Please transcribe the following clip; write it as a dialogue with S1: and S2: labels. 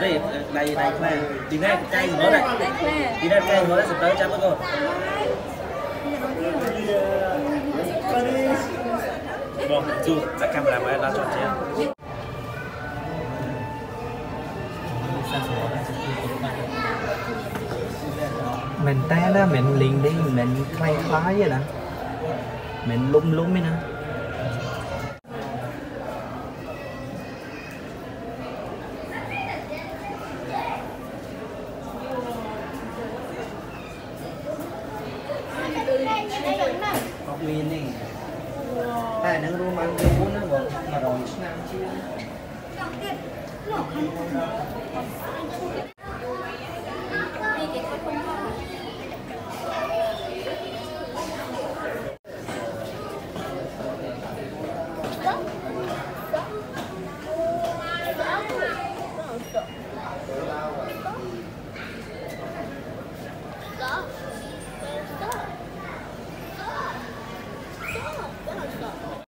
S1: này này mà tí nữa cay nó này tí nữa cay nó sẽ tới trăm con Vâng, con dù dạ camera mà em đã chọn chị mình té đó mình liền đi mình khai khoái vậy nè mình lung lung ấy nè Hãy subscribe cho kênh Ghiền Mì Gõ Để không bỏ lỡ những video hấp dẫn តែហ្នឹងរួមបានយូរណាបង100ឆ្នាំជាងចង់ទៀតលោកខាង